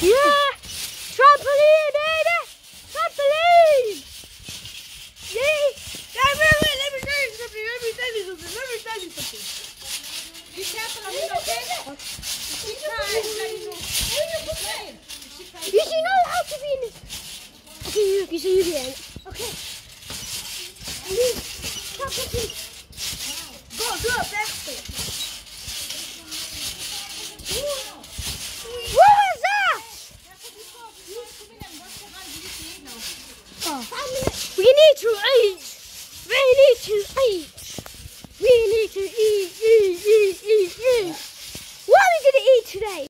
ja Trampoline, Ada! Trampoline! Yay! Guys, maar, wait, let me tell you something. Let me tell you something. Let me tell you something. Be careful of it, okay? She tries. You should know how to be in this. Okay, hier you should. Okay. We need to eat. We need to eat. We need to eat, eat, eat, eat, eat. What are we going to eat today?